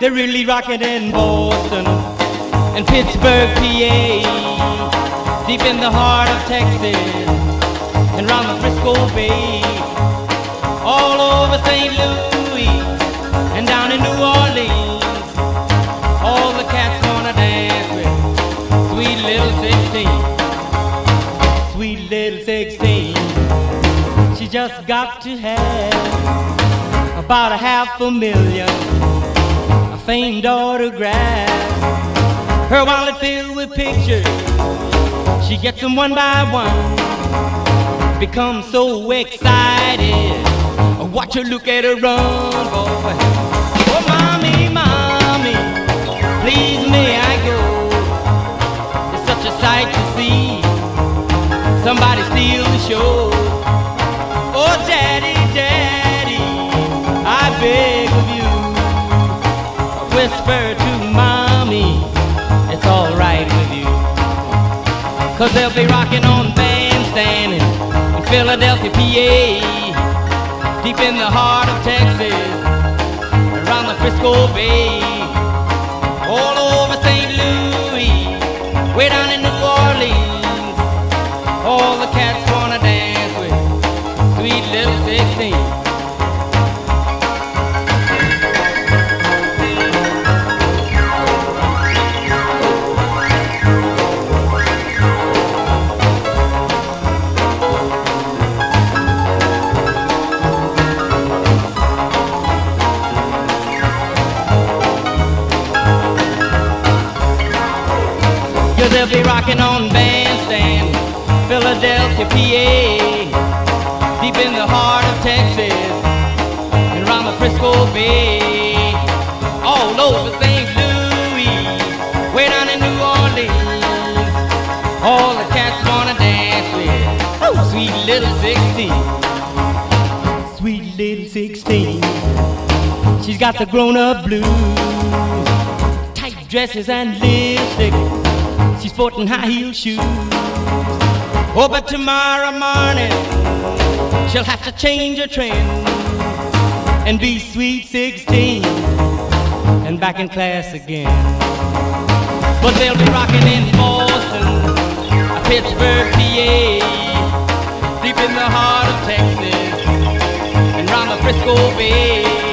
They're really rocking in Boston and Pittsburgh, PA, deep in the heart of Texas and round the Frisco Bay, all over St. Louis and down in New Orleans. All the cats wanna dance with sweet little 16, sweet little 16. She just got to have about a half a million famed autographs. Her wallet filled with pictures. She gets them one by one. Becomes so excited. I watch her look at her run, boy. Oh, mommy, mommy, please may I go? It's such a sight to see. Somebody steal the show. Whisper to mommy. It's alright with you. Cause they'll be rocking on bandstand in Philadelphia, PA, deep in the heart of Texas, around the Frisco Bay, they'll be rocking on bandstand, Philadelphia, PA, deep in the heart of Texas, and around the Frisco Bay, all over St. Louis, way down in New Orleans. All the cats wanna dance with sweet little 16, sweet little 16. She's got the grown-up blues, tight dresses and lipstick. She's sporting high heel shoes. Oh, but tomorrow morning she'll have to change her trend and be sweet 16 and back in class again. But they'll be rocking in Boston, Pittsburgh, PA, deep in the heart of Texas and round the Frisco Bay.